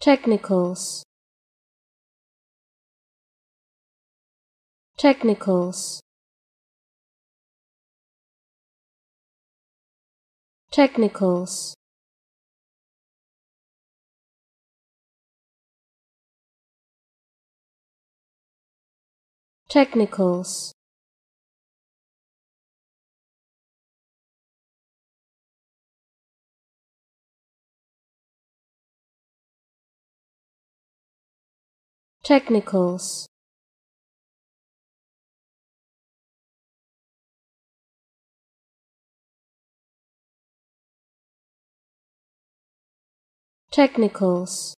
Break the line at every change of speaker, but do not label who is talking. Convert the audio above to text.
technicals. Technicals. Technicals. Technicals technicals. Technicals